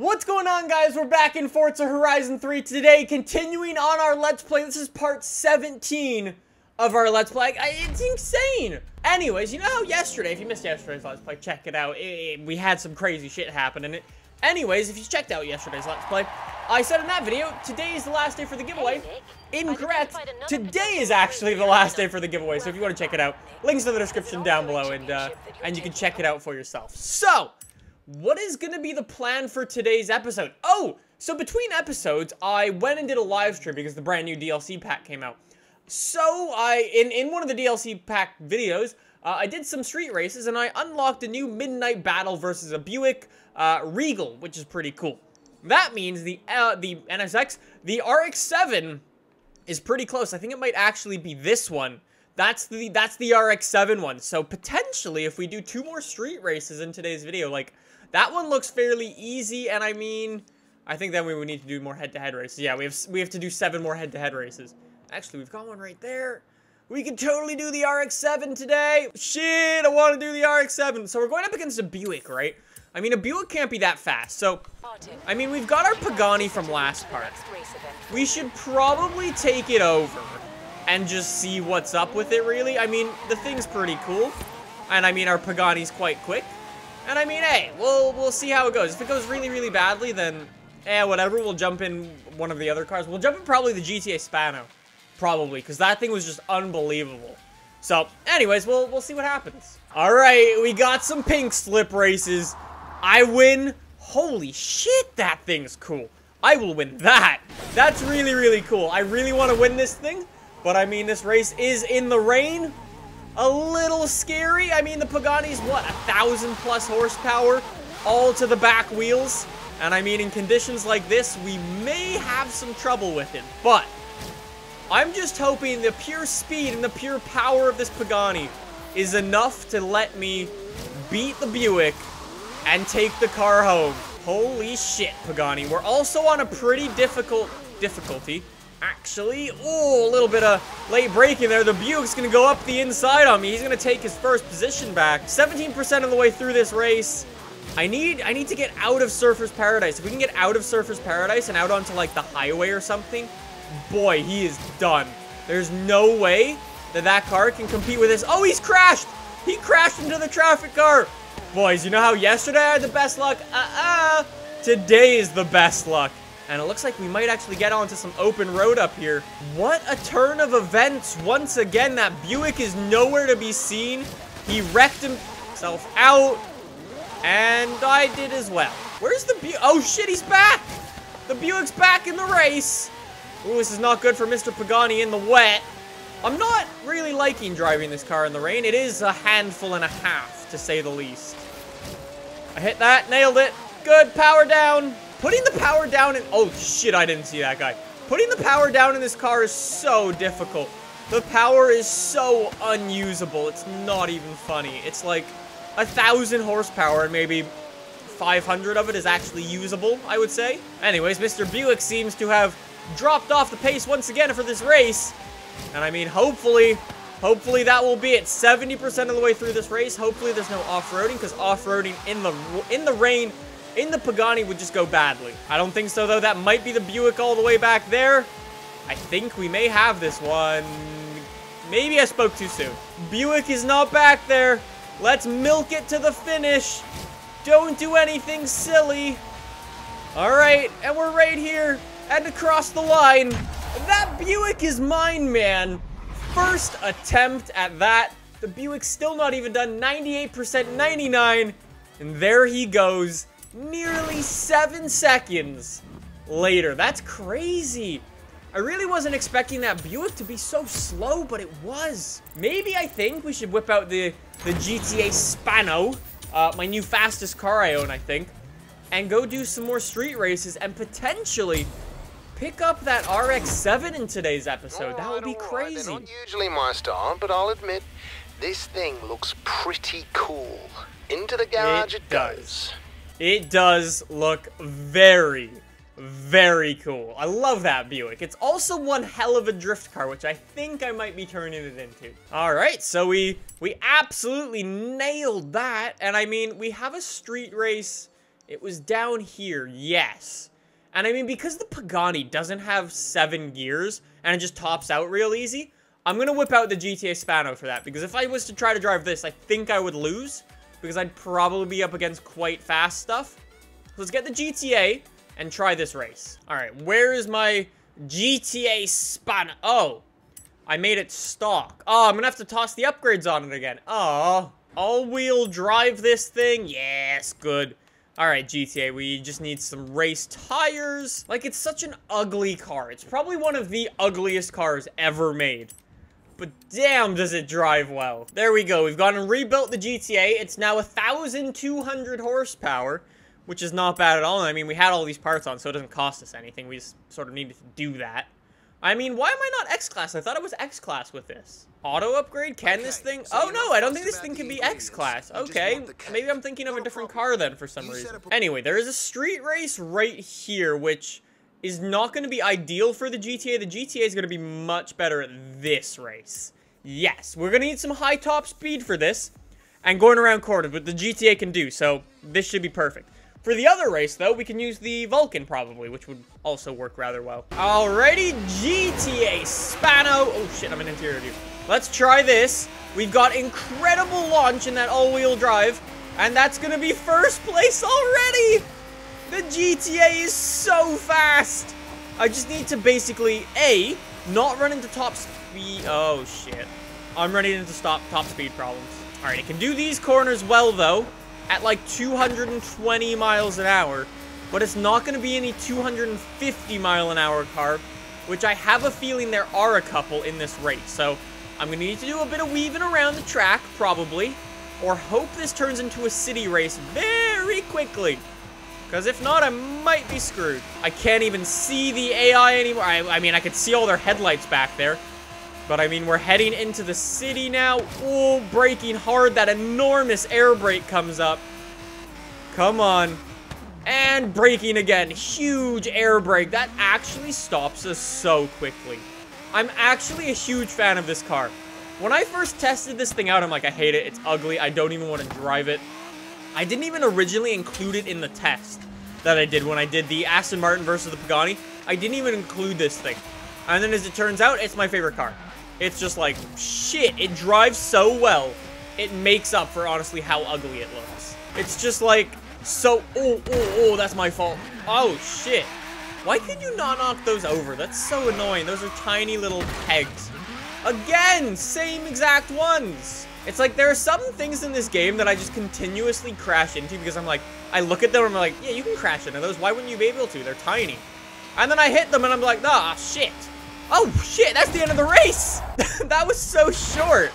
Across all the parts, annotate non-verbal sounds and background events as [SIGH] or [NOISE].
What's going on guys? We're back in Forza Horizon 3 today, continuing on our Let's Play. This is part 17 of our Let's Play. I, it's insane! Anyways, you know how yesterday, if you missed yesterday's Let's Play, check it out. It, it, we had some crazy shit happen in it. Anyways, if you checked out yesterday's Let's Play, I said in that video, today is the last day for the giveaway. Incorrect. Today is actually the last day for the giveaway, so if you want to check it out, links in the description down below, and, uh, and you can check it out for yourself. So, what is going to be the plan for today's episode? Oh, so between episodes, I went and did a live stream because the brand new DLC pack came out. So I, in, in one of the DLC pack videos, uh, I did some street races and I unlocked a new midnight battle versus a Buick uh, Regal, which is pretty cool. That means the uh, the NSX, the RX-7 is pretty close. I think it might actually be this one. That's the that's the RX-7 one. So potentially, if we do two more street races in today's video, like that one looks fairly easy, and I mean, I think then we would need to do more head-to-head -head races. Yeah, we have we have to do seven more head-to-head -head races. Actually, we've got one right there. We could totally do the RX-7 today. Shit, I want to do the RX-7. So we're going up against a Buick, right? I mean, a Buick can't be that fast. So, I mean, we've got our Pagani from last part. We should probably take it over and just see what's up with it, really. I mean, the thing's pretty cool. And I mean, our Pagani's quite quick. And I mean, hey, we'll we'll see how it goes. If it goes really, really badly, then eh, whatever. We'll jump in one of the other cars. We'll jump in probably the GTA Spano, probably, because that thing was just unbelievable. So, anyways, we'll we'll see what happens. All right, we got some pink slip races. I win. Holy shit, that thing's cool. I will win that. That's really, really cool. I really want to win this thing, but I mean, this race is in the rain a little scary. I mean, the Pagani's, what, a thousand plus horsepower, all to the back wheels. And I mean, in conditions like this, we may have some trouble with it. But I'm just hoping the pure speed and the pure power of this Pagani is enough to let me beat the Buick and take the car home. Holy shit, Pagani. We're also on a pretty difficult difficulty actually. Oh, a little bit of late braking there. The Buick's going to go up the inside on me. He's going to take his first position back. 17% of the way through this race. I need I need to get out of Surfer's Paradise. If we can get out of Surfer's Paradise and out onto, like, the highway or something, boy, he is done. There's no way that that car can compete with this. Oh, he's crashed! He crashed into the traffic car! Boys, you know how yesterday I had the best luck? Uh-uh! Today is the best luck. And it looks like we might actually get onto some open road up here. What a turn of events. Once again, that Buick is nowhere to be seen. He wrecked himself out. And I did as well. Where's the Buick? Oh, shit, he's back. The Buick's back in the race. Ooh, this is not good for Mr. Pagani in the wet. I'm not really liking driving this car in the rain. It is a handful and a half, to say the least. I hit that, nailed it. Good, power down. Putting the power down in- Oh, shit, I didn't see that guy. Putting the power down in this car is so difficult. The power is so unusable. It's not even funny. It's like a thousand horsepower and maybe 500 of it is actually usable, I would say. Anyways, Mr. Buick seems to have dropped off the pace once again for this race. And I mean, hopefully, hopefully that will be it. 70% of the way through this race. Hopefully there's no off-roading because off-roading in the in the rain in the Pagani would just go badly. I don't think so, though. That might be the Buick all the way back there. I think we may have this one. Maybe I spoke too soon. Buick is not back there. Let's milk it to the finish. Don't do anything silly. All right, and we're right here and across the line. That Buick is mine, man. First attempt at that. The Buick's still not even done 98%, 99. And there he goes nearly seven seconds later. That's crazy. I really wasn't expecting that Buick to be so slow, but it was. Maybe I think we should whip out the, the GTA Spano, uh, my new fastest car I own, I think, and go do some more street races and potentially pick up that RX-7 in today's episode. that would be crazy. They're not usually my style, but I'll admit, this thing looks pretty cool. Into the garage it, it does. goes. It does look very, very cool. I love that Buick. It's also one hell of a drift car, which I think I might be turning it into. All right, so we we absolutely nailed that. And I mean, we have a street race It was down here, yes. And I mean, because the Pagani doesn't have seven gears and it just tops out real easy, I'm to whip out the GTA Spano for that. Because if I was to try to drive this, I think I would lose. Because I'd probably be up against quite fast stuff. Let's get the GTA and try this race. All right, where is my GTA Spano? Oh, I made it stock. Oh, I'm to have to toss the upgrades on it again. Oh, all-wheel drive this thing? Yes, good. Alright, GTA, we just need some race tires. Like, it's such an ugly car. It's probably one of the ugliest cars ever made. But damn, does it drive well. There we go. We've gone and rebuilt the GTA. It's now 1,200 horsepower, which is not bad at all. I mean, we had all these parts on, so it doesn't cost us anything. We just sort of needed to do that. I mean, why am I not X-Class? I thought it was X-Class with this. Auto upgrade? Can okay, this thing? So oh no, I don't think this thing can be X-Class. Okay, maybe I'm thinking of a different car then for some reason. Anyway, there is a street race right here, which is not going to be ideal for the GTA. The GTA is going to be much better at this race. Yes, we're going to need some high top speed for this and going around corners, but the GTA can do, so this should be perfect. For the other race, though, we can use the Vulcan, probably, which would also work rather well. Alrighty, GTA Spano. Oh, shit, I'm an interior dude. Let's try this. We've got incredible launch in that all-wheel drive, and that's going to be first place already. The GTA is so fast. I just need to basically, A, not run into top speed. Oh, shit. I'm running into stop top speed problems. All right, it can do these corners well, though at like 220 miles an hour, but it's not going to be any 250 mile an hour car, which I have a feeling there are a couple in this race. So I'm going to need to do a bit of weaving around the track, probably, or hope this turns into a city race very quickly. Because if not, I might be screwed. I can't even see the AI anymore. I, I mean, I could see all their headlights back there. But I mean, we're heading into the city now. Oh, braking hard. That enormous air brake comes up. Come on. And braking again. Huge air brake. That actually stops us so quickly. I'm actually a huge fan of this car. When I first tested this thing out, I'm like, I hate it. It's ugly. I don't even want to drive it. I didn't even originally include it in the test that I did when I did the Aston Martin versus the Pagani. I didn't even include this thing. And then as it turns out, it's my favorite car. It's just like, shit, it drives so well. It makes up for, honestly, how ugly it looks. It's just like, so, oh, oh, oh, that's my fault. Oh, shit. Why can you not knock those over? That's so annoying. Those are tiny little pegs. Again, same exact ones. It's like there are some things in this game that I just continuously crash into because I'm like, I look at them and I'm like, yeah, you can crash into those. Why wouldn't you be able to? They're tiny. And then I hit them and I'm like, ah, shit. Oh, shit, that's the end of the race. [LAUGHS] that was so short.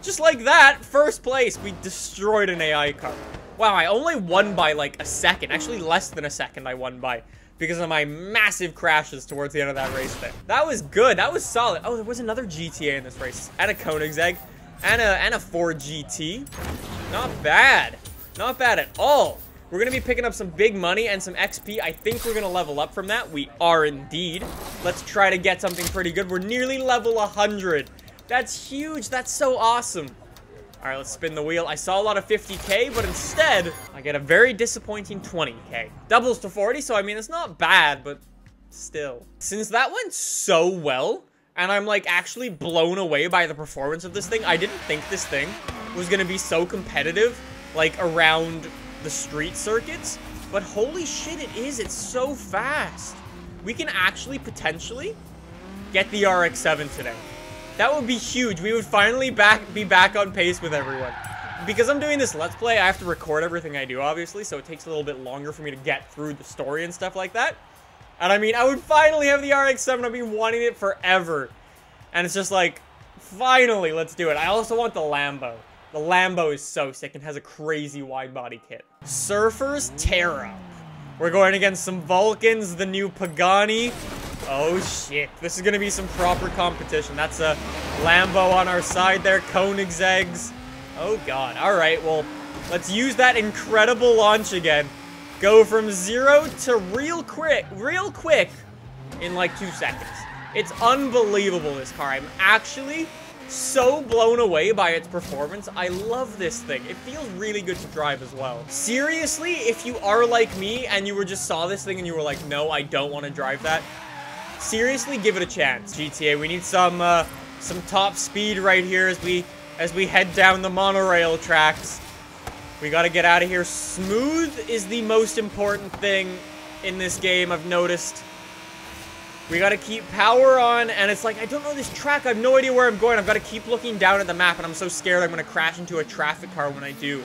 Just like that, first place, we destroyed an AI car. Wow, I only won by like a second. Actually, less than a second I won by because of my massive crashes towards the end of that race there. That was good. That was solid. Oh, there was another GTA in this race. And a Koenigsegg. And a, and a Ford GT. Not bad. Not bad at all. We're going to be picking up some big money and some XP. I think we're going to level up from that. We are indeed. Let's try to get something pretty good. We're nearly level 100. That's huge. That's so awesome. All right, let's spin the wheel. I saw a lot of 50k, but instead, I get a very disappointing 20k. Doubles to 40, so I mean, it's not bad, but still. Since that went so well, and I'm like actually blown away by the performance of this thing, I didn't think this thing was gonna be so competitive, like around the street circuits, but holy shit, it is. It's so fast. We can actually potentially get the RX-7 today. That would be huge. We would finally back be back on pace with everyone. Because I'm doing this Let's Play, I have to record everything I do, obviously, so it takes a little bit longer for me to get through the story and stuff like that. And I mean, I would finally have the RX-7. I've been wanting it forever. And it's just like, finally, let's do it. I also want the Lambo. The Lambo is so sick and has a crazy wide body kit. Surfers tear up. We're going against some Vulcans, the new Pagani. Oh shit, this is gonna be some proper competition. That's a Lambo on our side there, Koenigsegg's. Oh god, alright, well, let's use that incredible launch again. Go from zero to real quick, real quick in like two seconds. It's unbelievable, this car. I'm actually so blown away by its performance. I love this thing. It feels really good to drive as well. Seriously, if you are like me and you were just saw this thing and you were like, no, I don't want to drive that, seriously, give it a chance. GTA, we need some, uh, some top speed right here as we, as we head down the monorail tracks. We gotta get out of here. Smooth is the most important thing in this game, I've noticed. We gotta keep power on, and it's like, I don't know this track. I have no idea where I'm going. I've gotta keep looking down at the map, and I'm so scared I'm gonna crash into a traffic car when I do.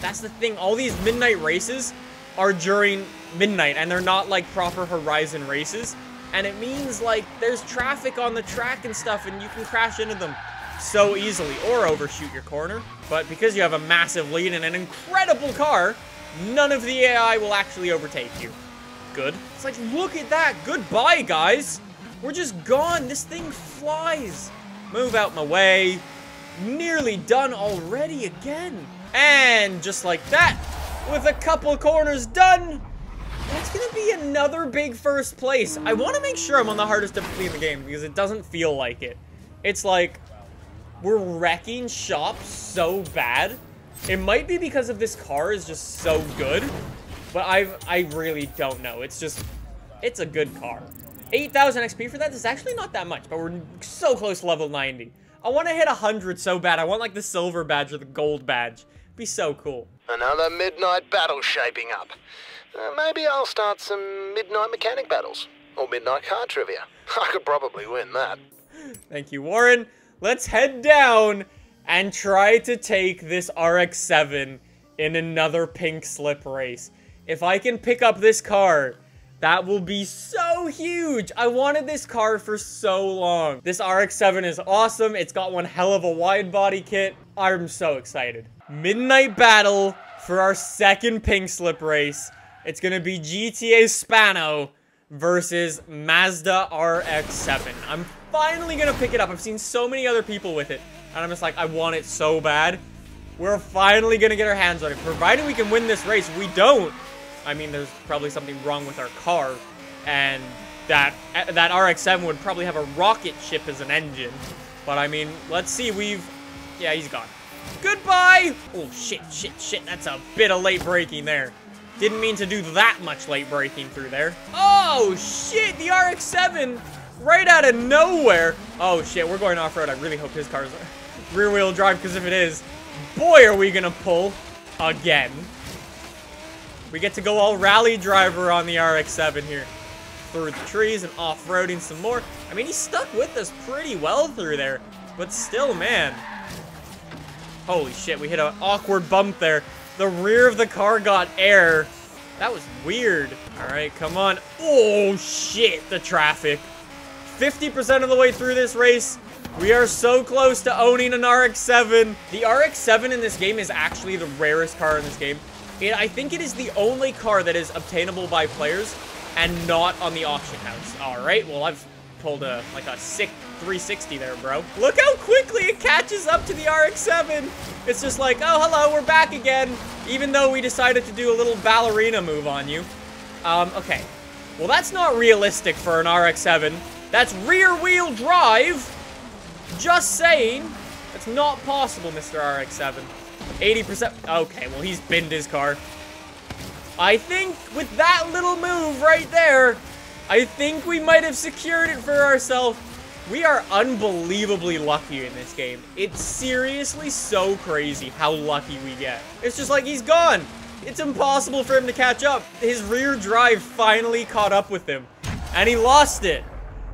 That's the thing. All these midnight races are during midnight, and they're not like proper Horizon races. And it means like there's traffic on the track and stuff, and you can crash into them so easily or overshoot your corner. But because you have a massive lead and an incredible car, none of the AI will actually overtake you. Good. It's like, look at that. Goodbye, guys. We're just gone. This thing flies. Move out my way. Nearly done already again. And just like that, with a couple corners done, that's to be another big first place. I want to make sure I'm on the hardest difficulty in the game because it doesn't feel like it. It's like we're wrecking shops so bad. It might be because of this car is just so good, but I I really don't know. It's just, it's a good car. 8,000 XP for that is actually not that much, but we're so close to level 90. I want to hit 100 so bad. I want like the silver badge or the gold badge. Be so cool. Another midnight battle shaping up. Uh, maybe I'll start some midnight mechanic battles. Or midnight car trivia. [LAUGHS] I could probably win that. Thank you, Warren. Let's head down and try to take this RX-7 in another pink slip race. If I can pick up this car, that will be so huge. I wanted this car for so long. This RX-7 is awesome. It's got one hell of a wide body kit. I'm so excited. Midnight battle for our second pink slip race. It's gonna be GTA Spano versus Mazda RX-7. I'm finally gonna pick it up. I've seen so many other people with it. And I'm just like, I want it so bad. We're finally gonna get our hands on it. Provided we can win this race. We don't, I mean, there's probably something wrong with our car. And that that RX-7 would probably have a rocket ship as an engine. But I mean, let's see. We've... Yeah, he's gone. Goodbye! Oh, shit, shit, shit. That's a bit of late braking there. Didn't mean to do that much late braking through there. Oh, shit! The RX-7 right out of nowhere. Oh, shit. We're going off-road. I really hope his car's [LAUGHS] rear-wheel drive, because if it is, boy, are we going to pull again. We get to go all rally driver on the RX-7 here. Through the trees and off-roading some more. I mean, he stuck with us pretty well through there. But still, man. Holy shit, we hit an awkward bump there. The rear of the car got air. That was weird. All right, come on. Oh, shit, the traffic. 50% of the way through this race. We are so close to owning an RX-7. The RX-7 in this game is actually the rarest car in this game. It, I think it is the only car that is obtainable by players and not on the auction house. All right, well, I've pulled a like a sick 360 there, bro. Look how quickly catches up to the RX-7. It's just like, oh, hello, we're back again, even though we decided to do a little ballerina move on you. Um, okay. Well, that's not realistic for an RX-7. That's rear-wheel drive. Just saying. That's not possible, Mr. RX-7. 80%. Okay, well, he's binned his car. I think with that little move right there, I think we might have secured it for ourselves. We are unbelievably lucky in this game. It's seriously so crazy how lucky we get. It's just like he's gone. It's impossible for him to catch up. His rear drive finally caught up with him. And he lost it.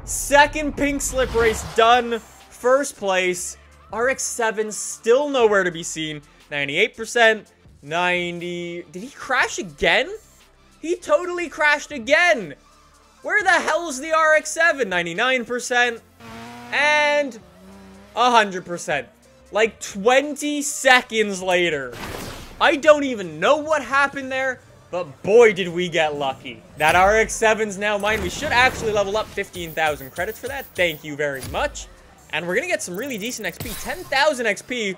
Second pink slip race done. First place. RX-7 still nowhere to be seen. 98%. 90. Did he crash again? He totally crashed again. Where the hell's the RX-7? 99%. And 100%. Like 20 seconds later. I don't even know what happened there, but boy did we get lucky. That RX-7's now mine. We should actually level up 15,000 credits for that. Thank you very much. And we're to get some really decent XP. 10,000 XP.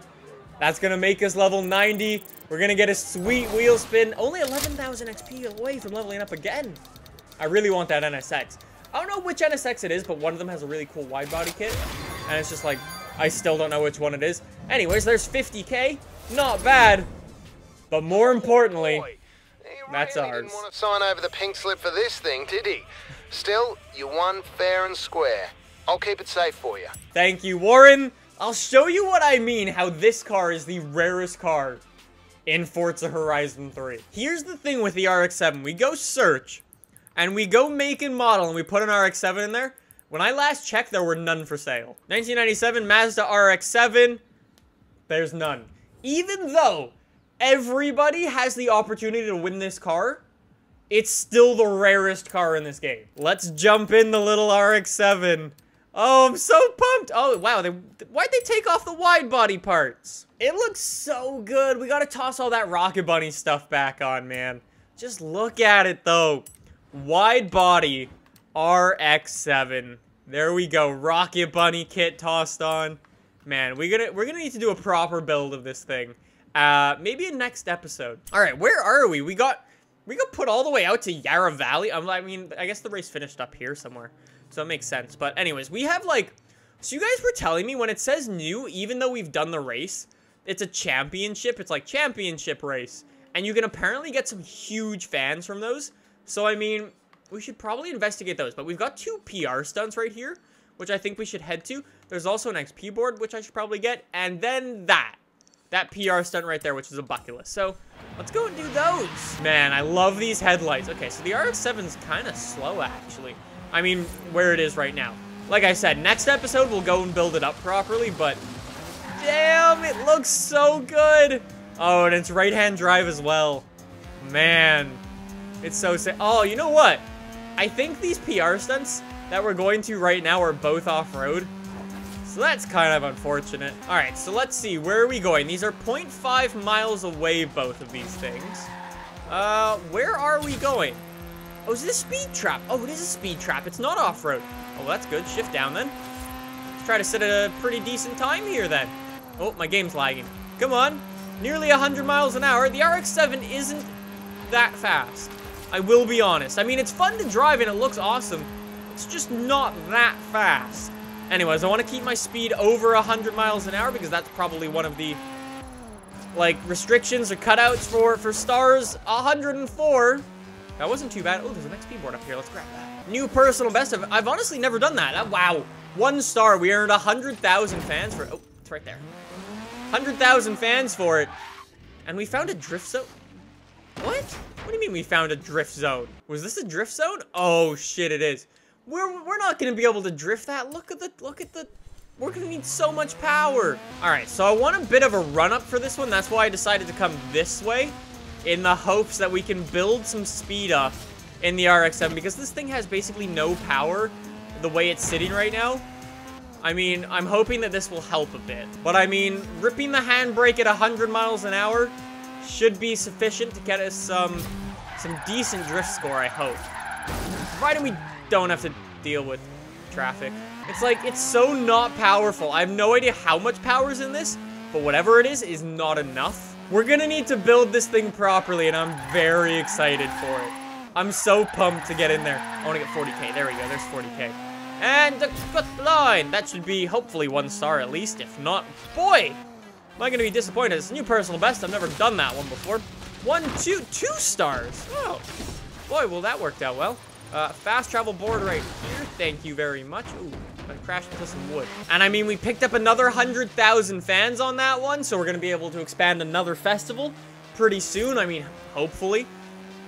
That's to make us level 90. We're to get a sweet wheel spin. Only 11,000 XP away from leveling up again. I really want that NSX. I don't know which NSX it is, but one of them has a really cool wide body kit. And it's just like, I still don't know which one it is. Anyways, there's 50k. Not bad. But more importantly, That's really ours. didn't want to sign over the pink slip for this thing, did he? Still, you won fair and square. I'll keep it safe for you. thank you, Warren. I'll show you what I mean, how this car is the rarest car in Forza Horizon 3. Here's the thing with the RX-7. We go search, and we go make and model, and we put an RX-7 in there. When I last checked, there were none for sale. 1997 Mazda RX-7, there's none. Even though everybody has the opportunity to win this car, it's still the rarest car in this game. Let's jump in the little RX-7. Oh, I'm so pumped. Oh, wow. They, why'd they take off the wide body parts? It looks so good. We gotta toss all that Rocket Bunny stuff back on, man. Just look at it, though. Wide body RX-7. There we go. Rocket Bunny kit tossed on. Man, we're gonna we're gonna need to do a proper build of this thing. Uh, maybe a next episode. All right, where are we? We got we got put all the way out to Yarra Valley. I'm, I mean, I guess the race finished up here somewhere, so it makes sense. But anyways, we have like, so you guys were telling me when it says new, even though we've done the race, it's a championship. It's like championship race, and you can apparently get some huge fans from those. So I mean, we should probably investigate those. But we've got two PR stunts right here, which I think we should head to. There's also an XP board, which I should probably get, and then that. That PR stunt right there, which is a bucket list. So, let's go and do those. Man, I love these headlights. Okay, so the RX-7's kind of slow, actually. I mean, where it is right now. Like I said, next episode, we'll go and build it up properly, but... Damn, it looks so good! Oh, and it's right-hand drive as well. Man, it's so sick. Oh, you know what? I think these PR stunts that we're going to right now are both off-road. So that's kind of unfortunate. All right, so let's see. Where are we going? These are 0.5 miles away, both of these things. Uh, where are we going? Oh, is it a speed trap? Oh, it is a speed trap. It's not off-road. Oh, that's good. Shift down then. Let's try to set a pretty decent time here then. Oh, my game's lagging. Come on. Nearly 100 miles an hour. The RX-7 isn't that fast. I will be honest. I mean, it's fun to drive and it looks awesome. It's just not that fast. Anyways, I want to keep my speed over 100 miles an hour because that's probably one of the, like, restrictions or cutouts for, for stars. 104. That wasn't too bad. Oh, there's an XP board up here. Let's grab that. New personal best. I've, I've honestly never done that. Wow. One star. We earned 100,000 fans for Oh, it's right there. 100,000 fans for it. And we found a drift zone. What? What do you mean we found a drift zone? Was this a drift zone? Oh, shit, it is. We're, we're not to be able to drift that. Look at the, look at the, we're to need so much power. All right, so I want a bit of a run up for this one. That's why I decided to come this way in the hopes that we can build some speed up in the RX-7 because this thing has basically no power the way it's sitting right now. I mean, I'm hoping that this will help a bit. But I mean, ripping the handbrake at 100 miles an hour should be sufficient to get us some, some decent drift score, I hope. Provided we don't have to deal with traffic. It's like, it's so not powerful. I have no idea how much power is in this, but whatever it is, is not enough. We're gonna need to build this thing properly, and I'm very excited for it. I'm so pumped to get in there. I wanna get 40k. There we go, there's 40k. And the cut line. That should be hopefully one star at least. If not, boy, am I to be disappointed. It's a new personal best. I've never done that one before. One, two, two stars. Oh, boy, well, that worked out well. Uh, fast travel board right here. Thank you very much. Ooh, I crashed into some wood. And I mean, we picked up another 100,000 fans on that one, so we're to be able to expand another festival pretty soon. I mean, hopefully.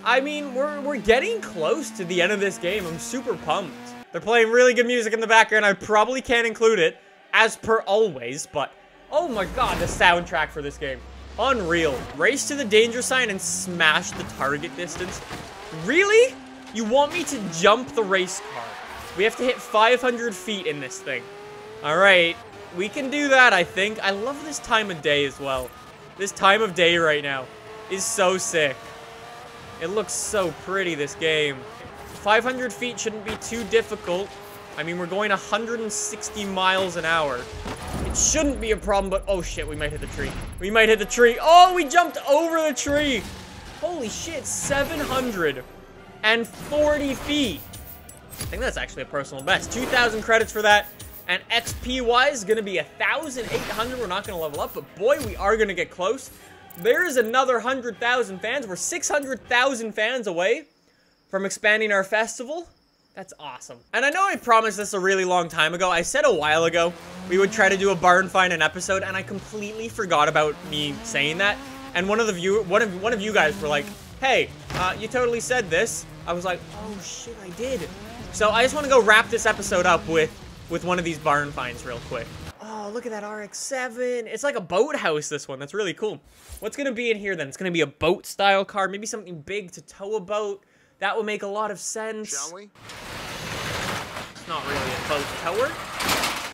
I mean, we're, we're getting close to the end of this game. I'm super pumped. They're playing really good music in the background. I probably can't include it, as per always, but oh my god, the soundtrack for this game. Unreal. Race to the danger sign and smash the target distance. Really? You want me to jump the race car? We have to hit 500 feet in this thing. All right, we can do that, I think. I love this time of day as well. This time of day right now is so sick. It looks so pretty, this game. 500 feet shouldn't be too difficult. I mean, we're going 160 miles an hour. It shouldn't be a problem, but oh shit, we might hit the tree. We might hit the tree. Oh, we jumped over the tree. Holy shit, 740 feet. I think that's actually a personal best. 2,000 credits for that. And XP-wise, to be 1,800. We're not to level up, but boy, we are to get close. There is another 100,000 fans. We're 600,000 fans away from expanding our festival. That's awesome. And I know I promised this a really long time ago. I said a while ago we would try to do a barn find an episode, and I completely forgot about me saying that. And one of the view one of one of you guys were like, "Hey, uh, you totally said this." I was like, "Oh shit, I did." So I just want to go wrap this episode up with with one of these barn finds real quick. Oh, look at that RX-7. It's like a boathouse, this one. That's really cool. What's going to be in here, then? It's going to be a boat-style car, maybe something big to tow a boat. That would make a lot of sense. Shall we? It's not really a boat tower.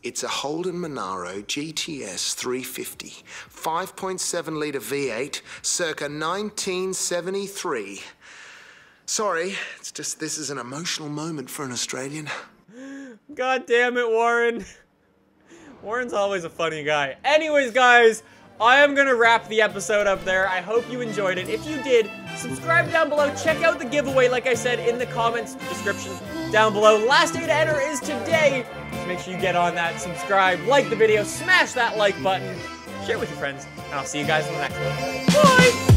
It's a Holden Monaro GTS 350, 5.7 litre V8, circa 1973. Sorry, it's just this is an emotional moment for an Australian. God damn it, Warren. Warren's always a funny guy. Anyways, guys, I am to wrap the episode up there. I hope you enjoyed it. If you did, subscribe down below. Check out the giveaway, like I said, in the comments description down below. Last day to enter is today. Make sure you get on that, subscribe, like the video, smash that like button, share it with your friends, and I'll see you guys in the next one. Bye!